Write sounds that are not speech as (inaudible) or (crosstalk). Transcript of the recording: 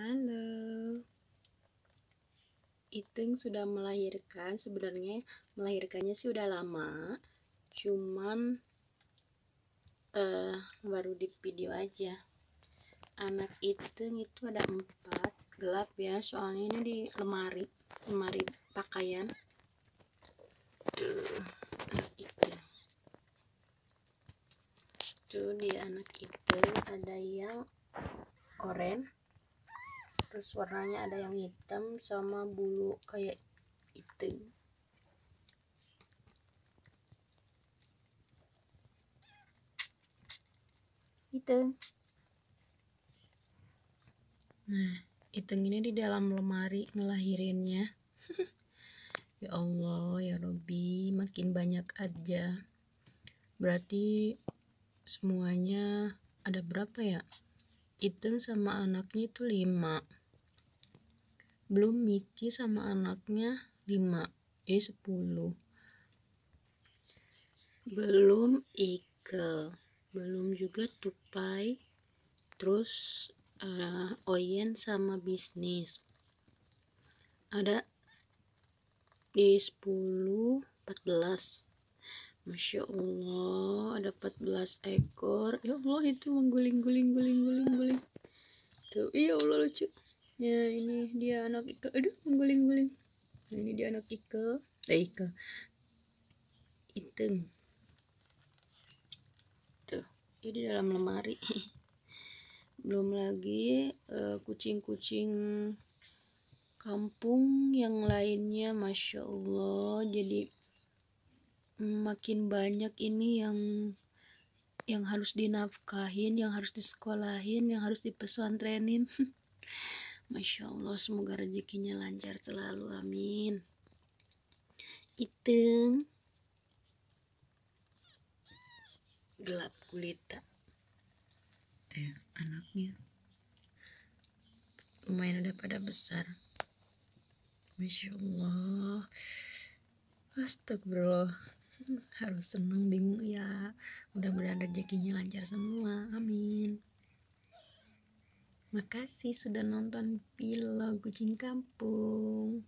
Halo. Iteng sudah melahirkan, sebenarnya melahirkannya sih udah lama, cuman uh, baru di video aja. Anak Iteng itu ada empat, gelap ya, soalnya ini di lemari, lemari pakaian. Tuh, anak Iteng. Tuh dia anak Iteng, ada yang oranye terus warnanya ada yang hitam sama bulu kayak hitam. Hitam nah hitam ini di dalam lemari ngelahirinnya. (laughs) Ya Allah ya Robi makin banyak aja. Berarti semuanya ada berapa ya? Iteng sama anaknya itu lima belum Miki sama anaknya lima jadi sepuluh. Belum Ike belum juga Tupai. Terus uh, Oyen sama bisnis. Ada di 10 14 Masya Allah ada 14 ekor. Ya Allah itu mengguling guling guling guling guling. Tuh iya Allah lucu ya ini dia anak Ika aduh mengguling guling nah, ini dia anak Ika eh Ika Iteng. Tuh jadi dalam lemari. (laughs) Belum lagi eh, kucing-kucing uh, kampung yang lainnya Masya Allah. Jadi makin banyak ini yang yang harus dinafkahin, yang harus disekolahin, yang harus dipesantrenin. (laughs) Masya Allah, semoga rezekinya lancar selalu. Amin. Iteng. Gelap gulita. Tuh, anaknya. Lumayan udah pada besar. Masya Allah. Astagfirullah (laughs) harus seneng bingung ya mudah-mudahan rezekinya lancar semua amin makasih sudah nonton vlog kucing kampung